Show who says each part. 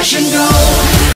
Speaker 1: passion
Speaker 2: go.